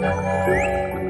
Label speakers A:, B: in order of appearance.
A: Música